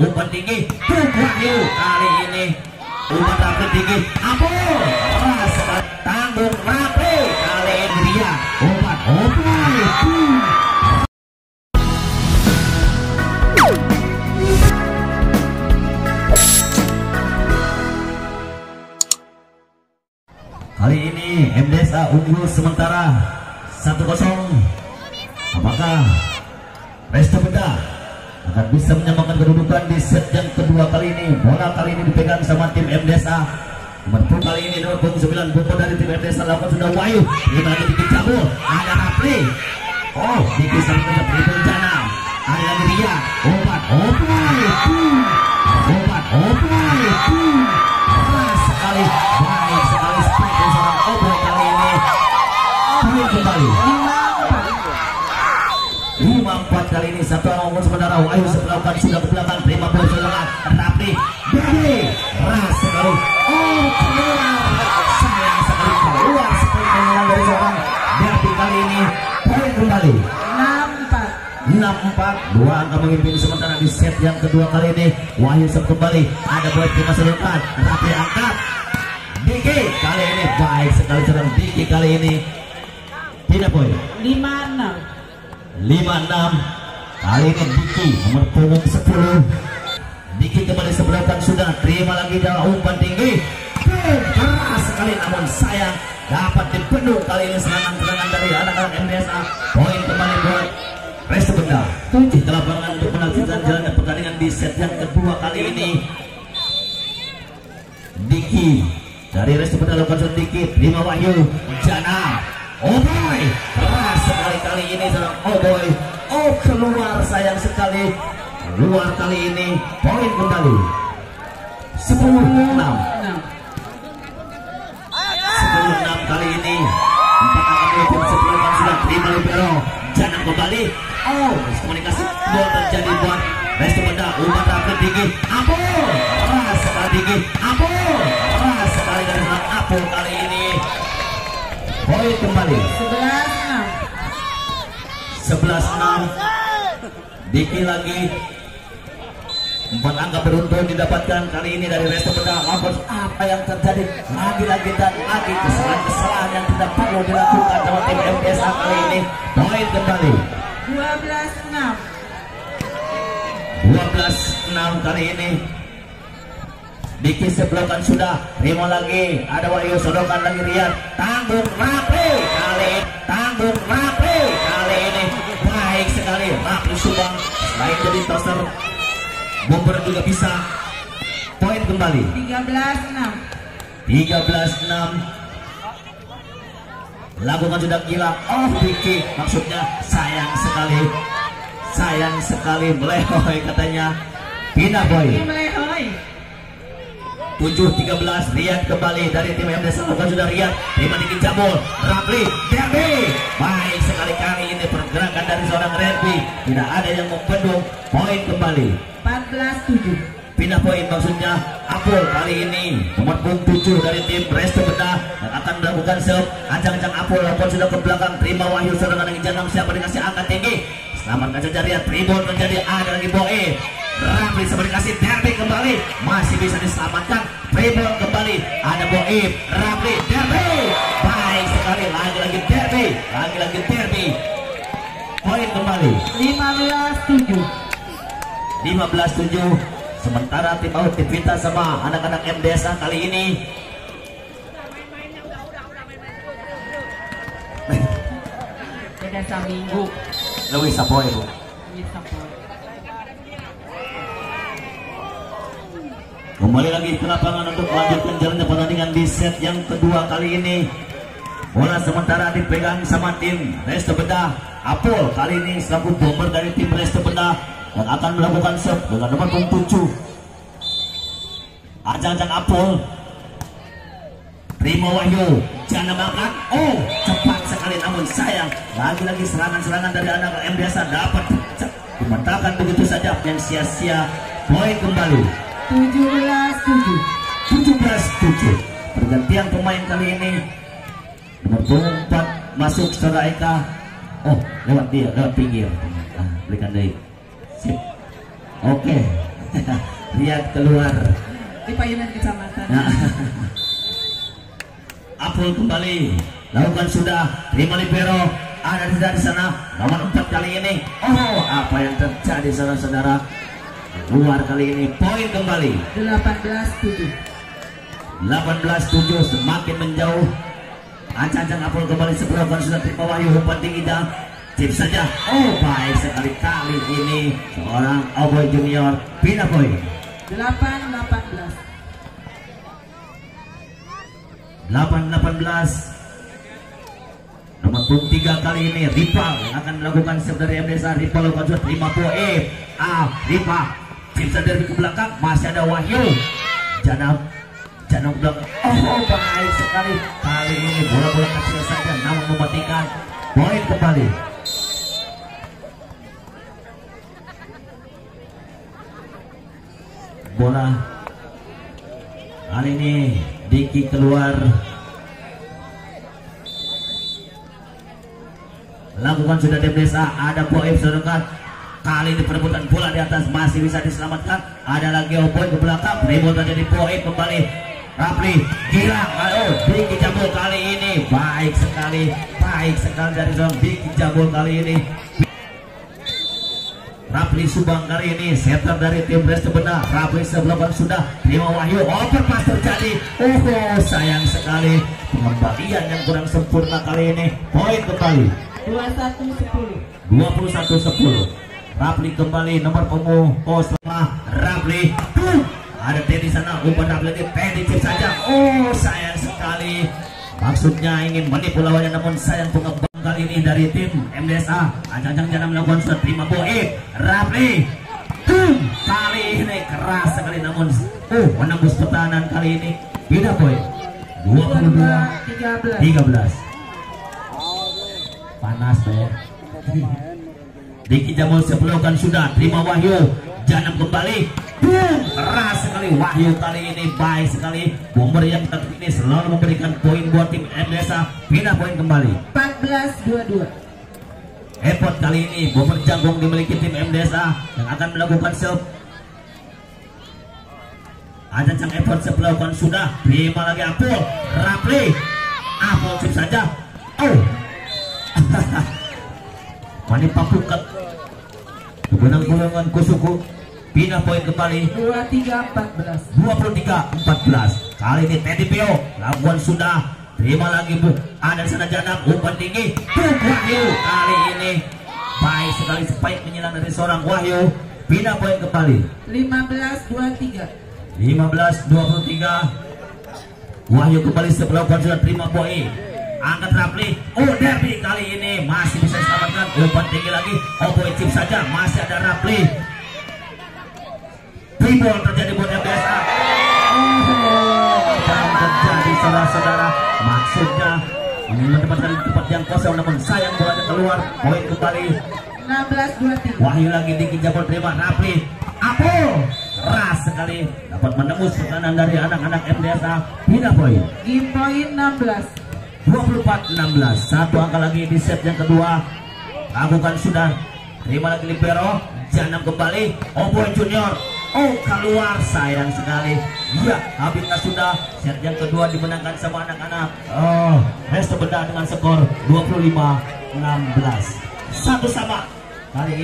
umpan tinggi. Tuk Wahyu kali ini. Umpan terakhir tinggi. Ampun keras tanggung rapi. Kali ini dia. Umpan. Umpan Kali ini MDSA unggul sementara. 1-0. Apakah Resto Benda akan bisa menyamakan kedudukan di set yang kedua kali ini? Bola kali ini dipegang sama tim MDSA. Pun kali ini nomor pun 9 bumbu dari tim MDSA lakukan sudah Wahyu. Ini lagi dikit cabul. Ada Rafli. Oh, dikit sampai ke Triple Jana. Ada lagi dia. Obat, obat. Obat, obat. Keras sekali. Baik umur sementara Wahyu sebelahkan sudah belakang terima bola serangan tapi dari ras sekali oh sayang sekali keluar sekali penyelang dari seorang Derby kali ini poin kembali 6-4 dua angka memimpin sementara di set yang kedua kali ini Wahyu sep kembali ada bola terima serangan tapi angkat Diki kali ini baik sekali serang Diki kali ini tidak poin 56 56 kali ini Diki nomor punggung 10 Diki kembali sebelahkan sudah terima lagi dalam umpan tinggi. Keras sekali namun sayang dapat dibendung kali ini serangan-serangan dari anak-anak MDSA poin kembali buat Resto Benda di lapangan untuk melanjutkan jalannya pertandingan di set yang kedua kali ini. Diki dari Resto Benda lakukan sedikit terima Wahyu Jana Oh boy, keras sekali kali ini seorang Oh boy, oh keluar sayang sekali. Keluar kali ini, poin kembali. 10 6 10 6 kali ini. Empat akan melakukan sebelum kan sudah terima libero Jangan kembali. Oh, komunikasi bola terjadi buat Resto Benda, umpan terakhir tinggi Ampun, keras sekali tinggi keras sekali dari Apul kali ini. Poin kembali. 11 6 Diki lagi. Empat angka beruntun didapatkan kali ini dari Resto Benda Mampus apa yang terjadi? Lagi-lagi dan lagi kesalahan-kesalahan yang tidak perlu dilakukan. Sama tim MPSA kali ini Poin kembali. 12 6 12 6 kali ini. Diki sebelahkan sudah. Terima lagi. Ada Wahyu sodokan lagi Riyad Tanggung rapi. Kali Tanggung rapi Rapi Subang Selain jadi toser. Bomber juga bisa. Poin kembali. 13 6 13 6 Lakukan sudah gila. Oh Diki Maksudnya sayang sekali. Sayang sekali Melehoi katanya. Pindah boy. Tim Lehoy 7-13 Riyad kembali dari tim MDS lakukan sudah Riyad. Terima dikit jabul Rapli Derby baik sekali kali ini pergerakan dari seorang Derby tidak ada yang membendung. Poin kembali. 14 7 pindah poin maksudnya. Apul kali ini nomor punggung 7 dari tim Resto Benda yang akan melakukan serve ancang-ancang Apul lakukan sudah ke belakang. Terima Wahyu serangan yang jangan siapa dikasih angkat tinggi? Selamatkan saja Riyad. Tribun menjadi ada lagi Boe. Rafli seperti kasih Derby kembali. Masih bisa diselamatkan. Tribun kembali. Ada Boib Rafli Derby. Baik sekali. Lagi-lagi Derby. Lagi-lagi Derby poin kembali. 15 7 15-7 sementara tim out Tivita sama anak-anak MDSA kali ini. Beda seminggu Lewis Sapoy bu. Kembali lagi ke lapangan untuk melanjutkan jalannya pertandingan di set yang kedua kali ini. Bola sementara dipegang sama tim Resto Benda. Apol kali ini selaku bomber dari tim Resto Benda yang akan melakukan serve dengan nomor punggung 7. Ajang-ajang Apol. Primo Wahyu jangan makan. Oh, cepat sekali namun sayang. Lagi-lagi serangan-serangan dari anak MDS dapat dimatakan begitu saja yang sia-sia. Poin kembali. 17 7 17-7 pergantian pemain kali ini 4 masuk saudara Eka oh lewat dia lewat pinggir. Ah, berikan dari sip. Oke. Lihat keluar. Di payunan kecamatan. Nah. Apul kembali. Lakukan sudah. Terima libero ada tidak di sana. Nomor empat kali ini. Oh apa yang terjadi saudara-saudara? Keluar kali ini. Poin kembali. 18 7. 18-7 semakin menjauh Ancang-ancang Apul kembali sebelum sudah terima wahyu umpan tinggi dah Tip saja. Oh baik sekali kali ini Seorang Oboy Junior. Pindah poin 8 18. 8-18 Nomor pun tiga kali ini Ripal yang akan melakukan save dari MDSA Ripal lakukan sudah terima poin. Ah Ripal Tip dari ke belakang. Masih ada Wahyu. Janam Janam ke belakang Oh baik sekali. Kali ini bola-bola kecil saja namun mematikan. Poin kembali. Bola. Kali ini Diki keluar. Lakukan sudah Debdesa Ada Boev sedangkan Kali ini perebutan bola di atas. Masih bisa diselamatkan. Ada lagi Opoy ke belakang. Ribut terjadi Boev kembali Rapli Gila Oh Diki Jabul kali ini. Baik sekali Baik sekali dari seorang Diki Jabul kali ini. Rapli Subang kali ini setter dari tim Brest Benar Rapli sebelumnya sudah. Terima Wahyu overpass terjadi. Oh sayang sekali. Pengembalian yang kurang sempurna kali ini. Poin kembali. 21 10. 21-10 Rapli kembali nomor punggung pos lemah. Rapli Tuh, ada Teddy sana. Umpan Rapli ini oh sayang sekali. Maksudnya ingin menipu lawannya namun sayang pengembang kali ini dari tim MDSA Ancang-ancang jangan melakukan sudah terima Boib Rapli Tuh, kali ini keras sekali namun oh menembus pertahanan kali ini. Beda poin 22 13. 13 panas deh Diki Jamul sebelumkan sudah terima Wahyu. Janam kembali. Boom! keras sekali Wahyu kali ini baik sekali. Bomber yang ini selalu memberikan poin buat tim MDSA pindah poin kembali. 14 22. Effort kali ini Bomber Jagung dimiliki tim MDSA yang akan melakukan self ada cang effort sebelumkan sudah. Terima lagi Apul. Rapli. Apul chip saja. Oh. Mani papukat Kebenang gulungan kusuku Pindah poin kembali. 23 14. 23 14 Kali ini Teddy Pio Labuan sudah Terima lagi bu. Ada sana janam Umpan tinggi. Tuh Wahyu. Kali ini Baik sekali Spike menyilang dari seorang Wahyu. Pindah poin kembali. 15 23. 15 23 Wahyu kembali sebelah poin sudah terima poin. Angkat Rapli oh Derby kali ini masih bisa diselamatkan. Umpan tinggi lagi. Oh boy chip saja. Masih ada Rapli Tribol terjadi buat MBSA oh yang terjadi saudara-saudara. Maksudnya mendapatkan tempat yang kosong namun sayang bolanya keluar. Poin kembali. 16 23. Wahyu lagi Diki Jabol terima. Rapli Apol keras sekali. Dapat menembus tekanan dari anak-anak MDSA pindah poin. Game point 16. 24-16 satu angka lagi di set yang kedua. Lakukan sudah. Terima lagi libero janam kembali. Oboy Junior oh keluar sayang sekali. Ya habislah sudah. Set yang kedua dimenangkan sama anak-anak. Oh Resto Beda dengan skor 25-16 satu sama. Kali ini